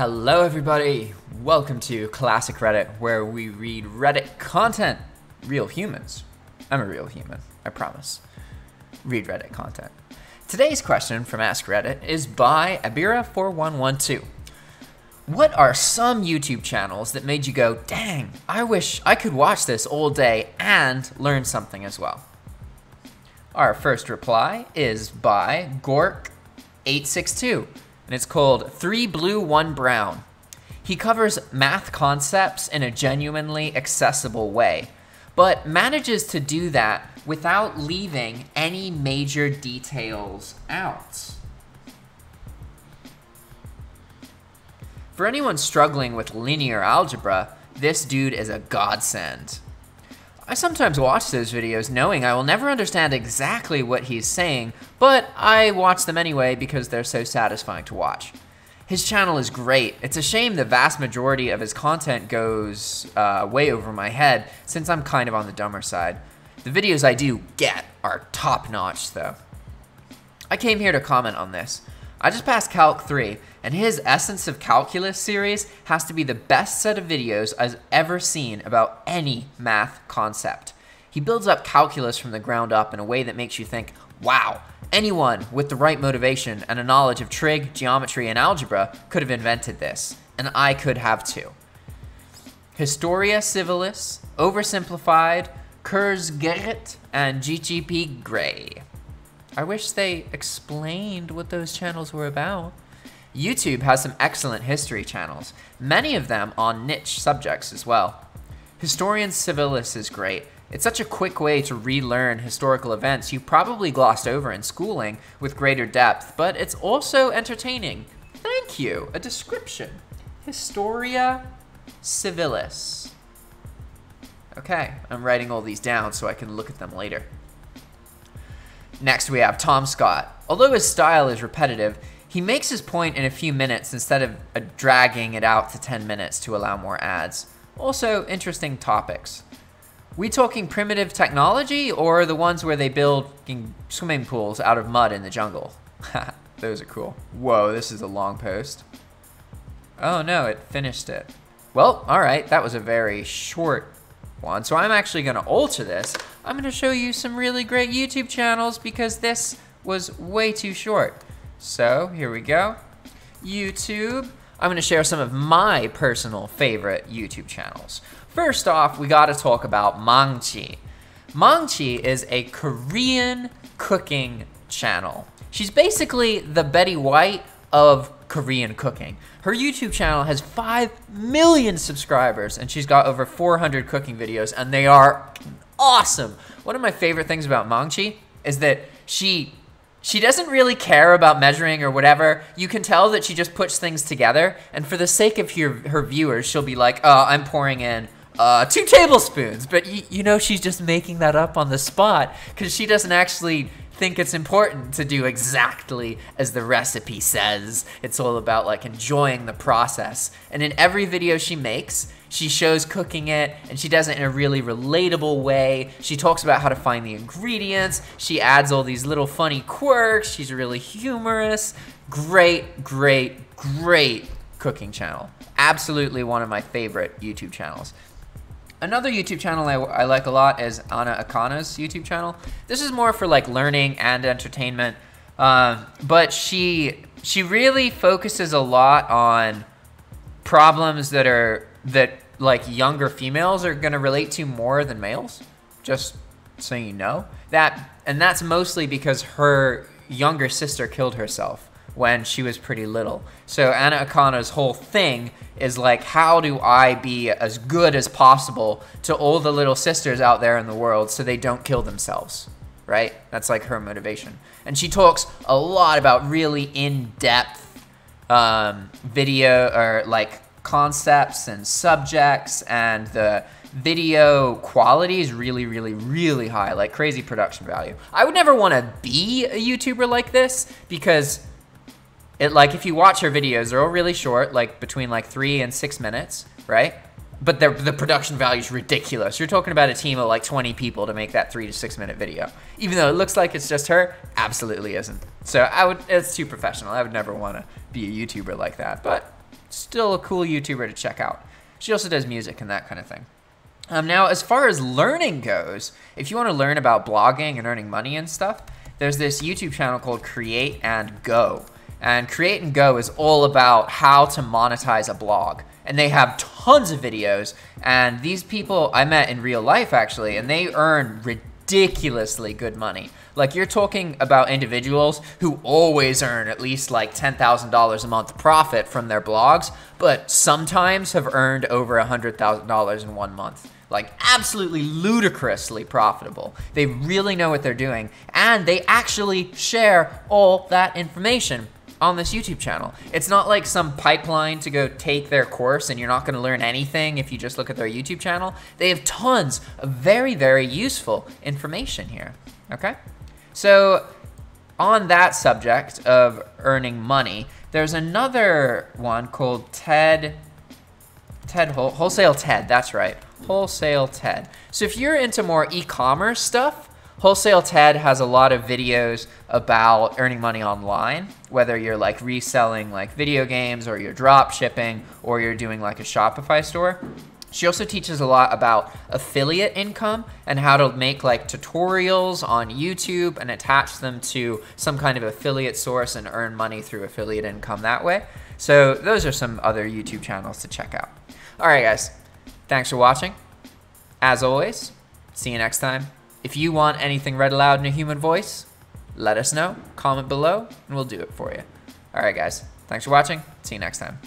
Hello, everybody. Welcome to Classic Reddit, where we read Reddit content. Real humans. I'm a real human, I promise. Read Reddit content. Today's question from Ask Reddit is by Abira4112. What are some YouTube channels that made you go, dang, I wish I could watch this all day and learn something as well? Our first reply is by Gork862 and it's called Three Blue, One Brown. He covers math concepts in a genuinely accessible way, but manages to do that without leaving any major details out. For anyone struggling with linear algebra, this dude is a godsend. I sometimes watch those videos knowing I will never understand exactly what he's saying, but I watch them anyway because they're so satisfying to watch. His channel is great. It's a shame the vast majority of his content goes uh, way over my head since I'm kind of on the dumber side. The videos I do get are top notch though. I came here to comment on this. I just passed Calc 3, and his Essence of Calculus series has to be the best set of videos I've ever seen about any math concept. He builds up calculus from the ground up in a way that makes you think, wow, anyone with the right motivation and a knowledge of trig, geometry, and algebra could have invented this, and I could have too. Historia Civilis, Oversimplified, Kurzgeschichte, and CGP Grey. I wish they explained what those channels were about. YouTube has some excellent history channels, many of them on niche subjects as well. Historia Civilis is great. It's such a quick way to relearn historical events you probably glossed over in schooling with greater depth, but it's also entertaining. Thank you. A description. Historia Civilis. Okay, I'm writing all these down so I can look at them later. Next, we have Tom Scott. Although his style is repetitive, he makes his point in a few minutes instead of uh, dragging it out to 10 minutes to allow more ads. Also, interesting topics. We talking primitive technology or the ones where they build swimming pools out of mud in the jungle? Those are cool. Whoa, this is a long post. Oh no, it finished it. Well, alright, that was a very short one. So I'm actually to alter this. I'm to show you some really great YouTube channels because this was way too short. So here we go. YouTube. I'm to share some of my personal favorite YouTube channels. First off, we got to talk about Maangchi. Maangchi is a Korean cooking channel. She's basically the Betty White of Korean cooking. Her YouTube channel has 5 million subscribers and she's got over 400 cooking videos and they are awesome. One of my favorite things about Maangchi is that she she doesn't really care about measuring or whatever. You can tell that she just puts things together and for the sake of her, her viewers, she'll be like, "Oh, I'm pouring in uh, two tablespoons," but you know she's just making that up on the spot because she doesn't actually think it's important to do exactly as the recipe says. It's all about like enjoying the process. And in every video she makes, she shows cooking it and she does it in a really relatable way. She talks about how to find the ingredients. She adds all these little funny quirks. She's really humorous. Great, great, great cooking channel. Absolutely one of my favorite YouTube channels. Another YouTube channel I, I, like a lot is Anna Akana's YouTube channel. This is more for like learning and entertainment, um, but she she really focuses a lot on problems that are that like younger females are going to relate to more than males. Just so you know that, and that's mostly because her younger sister killed herself when she was pretty little. So Anna Akana's whole thing is like, how do I be as good as possible to all the little sisters out there in the world so they don't kill themselves, right? That's like her motivation. And she talks a lot about really in-depth um, video or like concepts and subjects and the video quality is really, really, really high, like crazy production value. I would never want to be a YouTuber like this because it like if you watch her videos, they're all really short, like between like three and six minutes, right? But the production value is ridiculous. You're talking about a team of like 20 people to make that three to six minute video. Even though it looks like it's just her, absolutely isn't. So I would, it's too professional. I would never want to be a YouTuber like that. But Still a cool YouTuber to check out. She also does music and that kind of thing. Um, now, as far as learning goes, if you want to learn about blogging and earning money and stuff, there's this YouTube channel called Create and Go. And Create and Go is all about how to monetize a blog. And they have tons of videos. And these people I met in real life actually, and they earn ridiculously good money. Like you're talking about individuals who always earn at least like $10,000 a month profit from their blogs, but sometimes have earned over $100,000 in one month like absolutely ludicrously profitable. They really know what they're doing, and they actually share all that information on this YouTube channel. It's not like some pipeline to go take their course and you're not going to learn anything if you just look at their YouTube channel. They have tons of very, very useful information here. Okay? So, on that subject of earning money, there's another one called TED TED Wholesale TED, that's right. Wholesale TED. So if you're into more e-commerce stuff, Wholesale TED has a lot of videos about earning money online, whether you're like reselling like video games or you're drop shipping or you're doing like a Shopify store. She also teaches a lot about affiliate income and how to make like tutorials on YouTube and attach them to some kind of affiliate source and earn money through affiliate income that way. So those are some other YouTube channels to check out. All right, guys. Thanks for watching. As always, see you next time. If you want anything read aloud in a human voice, let us know. Comment below, and we'll do it for you. All right, guys. Thanks for watching. See you next time.